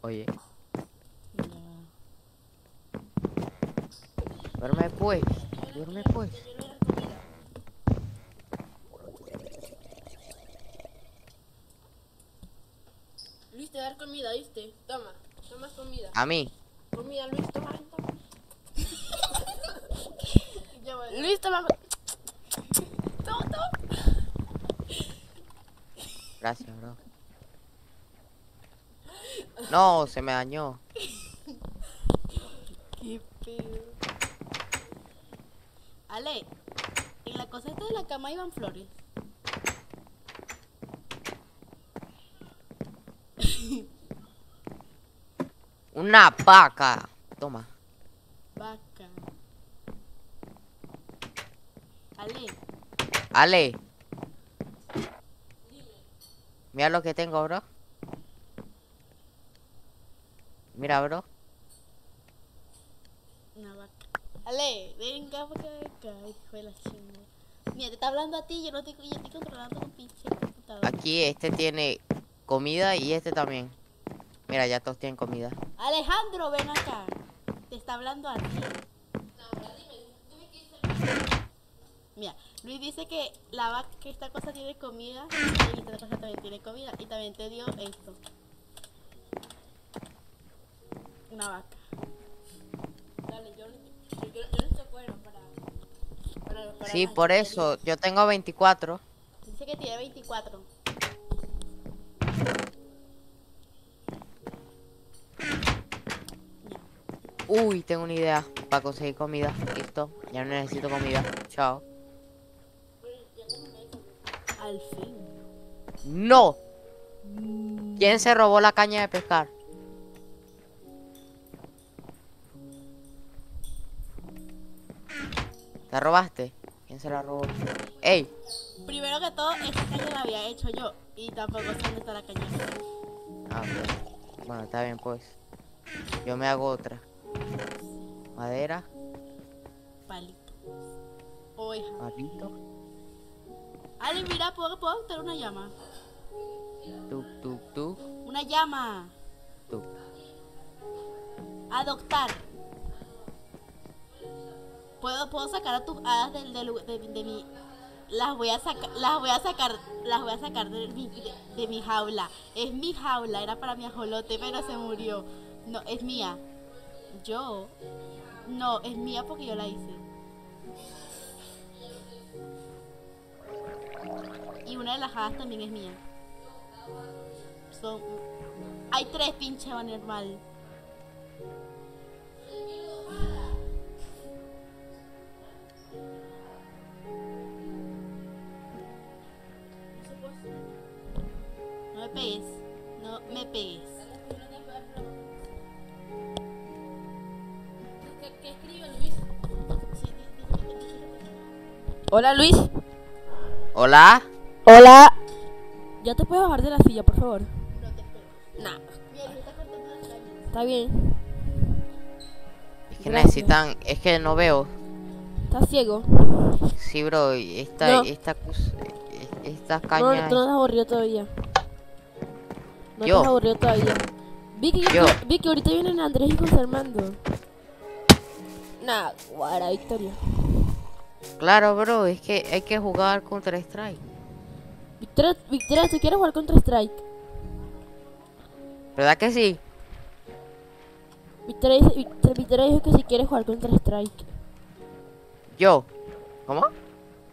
Oye, Ya. duerme pues. Duerme pues. Luis, te dar comida, ¿viste? Toma, toma comida. A mí. Comida, Luis, toma, toma. Luis, toma. Toma, toma. Gracias, bro. No, se me dañó. Qué pedo. Ale, en la cosa esta de cama iban flores. Una vaca. Toma. Vaca. Ale, Ale. Mira lo que tengo, bro. Mira, bro. una vaca. Ale, venga para acá, hijo de la chingada. Mira, te está hablando a ti, yo no estoy, yo estoy controlando tu pinche computadora. Aquí este tiene comida y este también. Mira, ya todos tienen comida. Alejandro, ven acá. Te está hablando a ti. Mira, Luis dice que la vaca, que esta cosa tiene comida y esta cosa también tiene comida y también te dio esto. Una vaca. Dale, yo, yo, yo, yo necesito cuero para. Para, para Sí, por eso. Yo tengo 24. Dice que tiene 24. Uy, tengo una idea para conseguir comida. Listo, ya no necesito comida. Chao. Al fin. ¡No! ¿Quién se robó la caña de pescar? ¿La robaste? ¿Quién se la robó? ¡Ey! Primero que todo, esta caña la había hecho yo. Y tampoco sé dónde está la caña. Ah, ok. Bueno, está bien pues. Yo me hago otra. Madera, Palito. Oveja. palito, Ale, mira, ¿puedo, puedo obtener una llama? tuk, tuk, tuk, Una llama. tuk. Adoptar. Puedo, puedo sacar a tus hadas del, del- de, de mi. Las voy a sacar, las voy a sacar, las voy a sacar de mi, de, de mi jaula. Es mi jaula, era para mi ajolote, pero se murió. No, es mía. Yo. No, es mía porque yo la hice. Y una de las hadas también es mía. Son. Hay tres pinche normal. Me pegues. No me pegues. ¿Qué, escribe Luis? Hola Luis. Hola. Hola. Ya te puedes bajar de la silla, por favor. Nah, está cortando las cañas. está bien. Es que Gracias. necesitan, es que no veo. Estás ciego. Sí, bro, y esta, No. esta, cos- e- estas No, cañas. tú no te has aburrido todavía. No Yo. has aburrido todavía. Vi que, Yo. vi que ahorita vienen Andrés y José Armando. Nah, guara, Victoria. Claro, bro, es que hay que jugar contra Strike. Victoria, Victoria, ¿tú quieres jugar contra Strike? ¿Verdad que sí? Victoria, dice- Victoria, Victoria dijo que si quieres jugar contra Strike. Yo. ¿Cómo?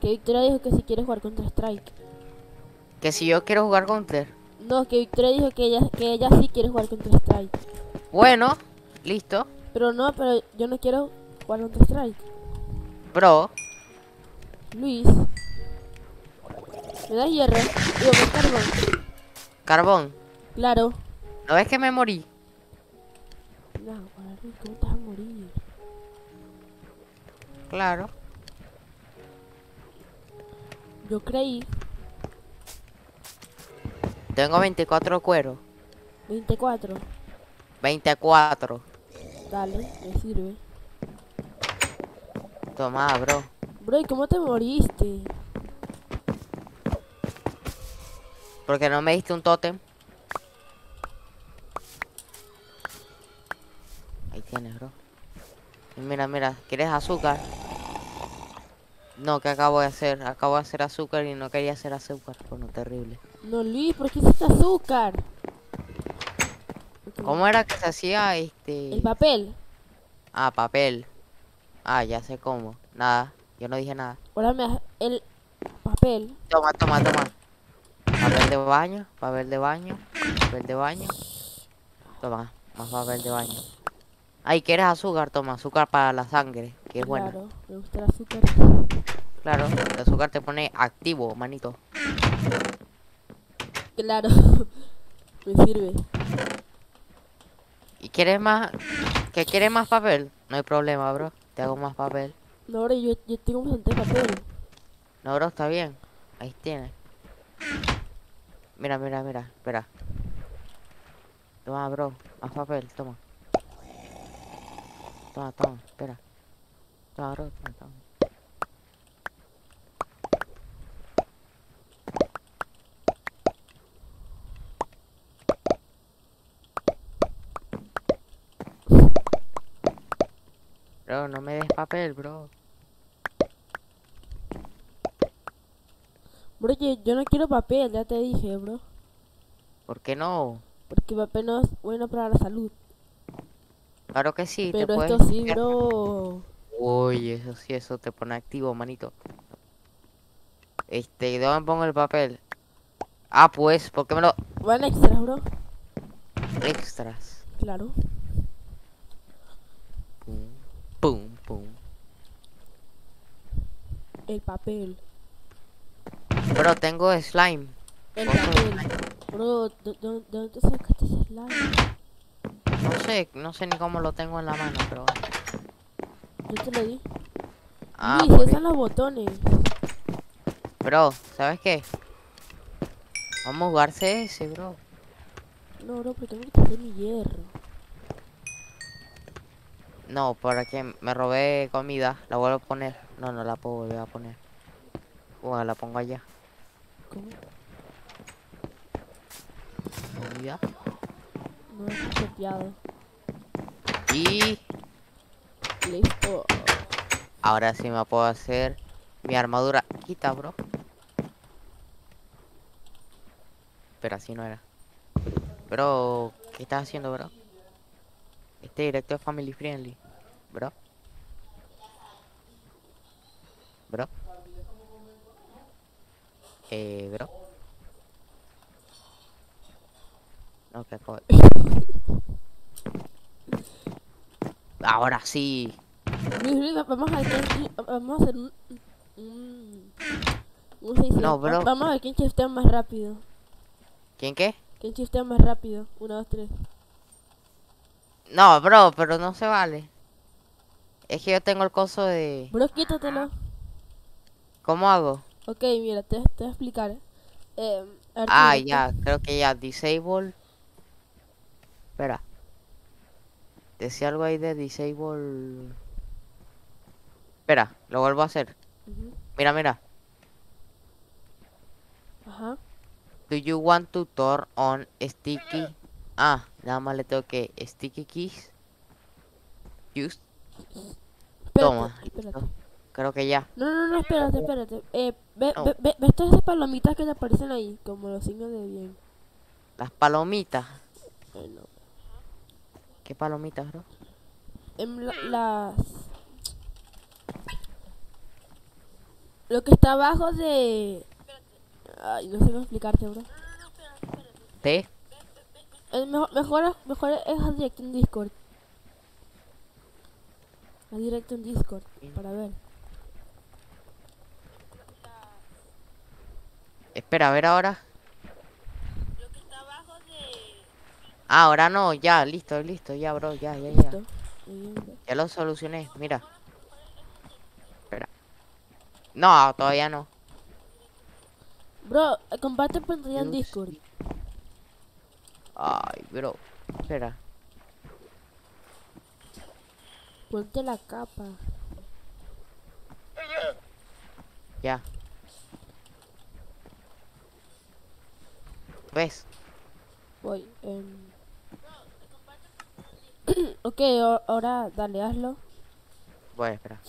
Que Victoria dijo que si quieres jugar contra Strike. Que si yo quiero jugar contra. No, que Victoria dijo que ella, que ella sí quiere jugar contra Strike. Bueno, listo. Pero no, pero yo no quiero jugar contra Strike. Bro, Luis. ¿Me das hierro? Digo, ¿me carbón? carbón. Claro. ¿No ves que me morí? No, ¿cómo te vas a morir? Claro. Yo creí. Tengo 24 cueros. 24. 24. Dale, me sirve. Toma, bro. Bro, ¿y cómo te moriste? Porque no me diste un tótem. Ahí tienes, bro. Y mira, mira, ¿quieres azúcar? No, ¿qué acabo de hacer? Acabo de hacer azúcar y no quería hacer azúcar. Bueno, terrible. No, Luis, ¿por qué hiciste azúcar? ¿Cómo era que se hacía este? El papel. Ah, papel. Ah, ya sé cómo. Nada, yo no dije nada. Ahora me el papel. Toma, toma, toma. Papel de baño, papel de baño, papel de baño. Toma, más papel de baño. Ay, ¿quieres azúcar? Toma, azúcar para la sangre, que es buena. Claro, me gusta el azúcar. Claro, el azúcar te pone activo, manito. Claro. me sirve. ¿Y quieres más? ¿Que quieres más papel? No hay problema, bro. Te hago más papel. No, bro, yo, yo tengo bastante papel. No, bro, está bien. Ahí tienes. Mira, mira, mira. Espera. Toma, bro. Más papel, toma. Toma, toma, espera. Toma, bro, toma, toma. Bro, no me des papel, bro. Bro, yo, no quiero papel, ya te dije, bro. ¿Por qué no? Porque papel no es bueno para la salud. Claro que sí, te Pero puedes esto sí, bro. Uy, eso sí, eso te pone activo, manito. Este, ¿dónde pongo el papel? Ah, pues, ¿por qué me lo Van extras, bro. extras? Claro. Pum, pum. El papel. Bro, tengo slime. El papel. Bro, ¿de, de- de dónde sacaste ese slime? No sé, no sé ni cómo lo tengo en la mano, pero... Yo te lo di. Ah, Luis, por esos ahí. son los botones. Bro, ¿sabes qué? Vamos a jugar CS, bro. No, bro, pero tengo que hacer mi hierro. No, para que me robé comida, la vuelvo a poner. No, no la puedo volver a poner. Bueno, la pongo allá. Comida. No es copiado. Y Listo. ahora sí me puedo hacer mi armadura. Quita, bro. Pero así no era. Bro, ¿qué estás haciendo, bro? Este directo es family friendly. Bro. Bro. Eh, bro. No, que de- Ahora sí. Vamos a hacer, vamos a hacer un... un ¿Cómo se dice? No, bro. Va- Vamos a ver quién chistea más rápido. ¿Quién qué? ¿Quién chistea más rápido? Uno, dos, tres. No, bro, pero no se vale. Es que yo tengo el coso de... Bro, quítatelo. ¿Cómo hago? Ok, mira, te, te voy a explicar. Eh, a ver, Ah, ya, creo que ya, disable. Espera. Decía algo ahí de disable. Espera, lo vuelvo a hacer. Mira, mira. Ajá. Do you want to turn on sticky? Ah, nada más le tengo que sticky keys. Espérate, Toma. espérate. Creo que ya. No, no, no, espérate, espérate. Eh, ve, No. ve, ve, ¿ves todas esas palomitas que te aparecen ahí? Como los signos de bien. Las palomitas. Eh, no. ¿Qué palomitas, bro? Em, la- las... Lo que está abajo de... Ay, no sé cómo explicarte, bro. ¿T? El mejor, mejor, mejor es directo en Discord. Haz directo en Discord, para ver. Espera, a ver ahora. Ah, ahora no, ya, listo, listo, ya, bro, ya, ya, ya. Ya lo solucioné, mira. Espera. No, todavía no. Bro, comparte pantalla en Discord. Ay, bro. Espera. Ponte la capa. Ya. ¿Ves? Voy. em. ok, ahora dale, hazlo. Voy, espera.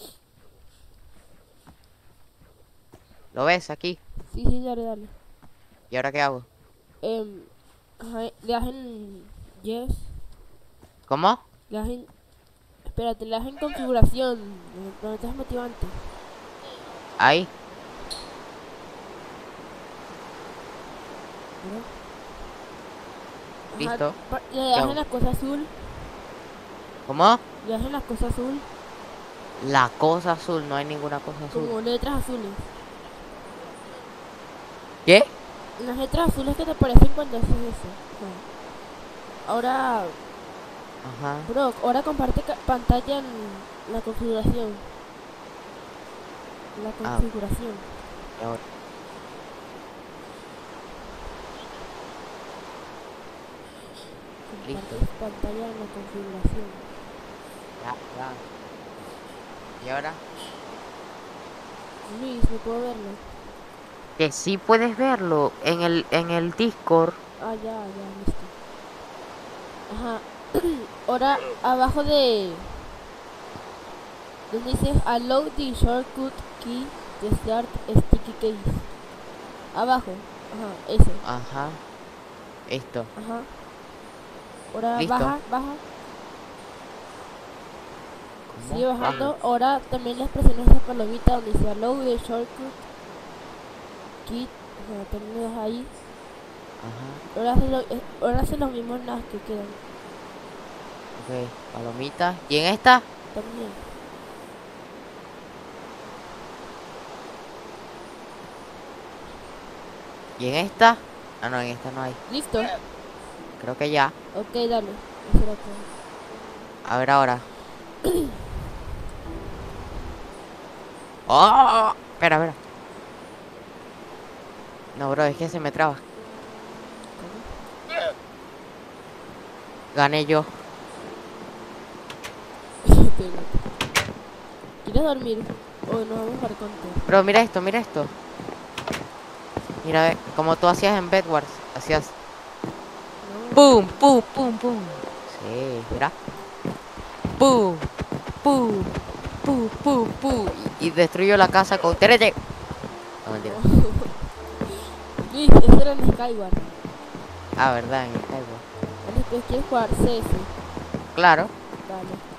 ¿Lo ves aquí? Sí, sí, dale, dale. ¿Y ahora qué hago? Ajá, le das en yes, ¿Cómo? le das en... Espérate, le das en configuración, donde- estás metido antes. Ahí. Listo. Le das hago? en la cosa azul, ¿Cómo? le das en la cosa azul, La cosa azul, no hay ninguna cosa azul. como letras azules. ¿Qué? Las letras azules que te aparecen cuando haces eso. Ahora, Ajá. bro, ahora comparte pantalla en la configuración. La Ah. configuración. Y ahora. Comparte Listo. pantalla en la configuración. Ya, ya. ¿Y ahora? Luis, ¿me puedo verlo? Que sí puedes verlo en el, en el Discord. Ah, ya, ya, listo. Ajá. Ahora, abajo de... Donde dice Allow the shortcut key to start sticky case. Abajo. Ajá, ese. Ajá. Esto. Ajá. Ahora Listo. baja, baja. Sigue bajando. Baja. Ahora también les presionas esa palomita donde dice Allow the shortcut Kid, o ahí. Ajá. Ahora hacen, lo, eh, ahora los mismos NAS que quedan. Ok, palomita. ¿Y en esta? También. ¿Y en esta? Ah, no, en esta no hay. Listo. Creo que ya. Ok, dale. A ver ahora. ¡Oh! Espera, espera. No, bro, es que se me traba. Gané yo. ¿Quieres dormir? O nos vamos a jugar con todo. Bro, mira esto, mira esto. Mira, como tú hacías en Bedwars. Hacías No. pum, pum, pum, pum. Sí, mira. Pum, pum, pum, pum, pum. Y, y destruyó la casa con TRT. No, mentira. Luis, ese era en Skyward. Ah, verdad, en Skyward. Después quieres jugar CS. Claro. Dale.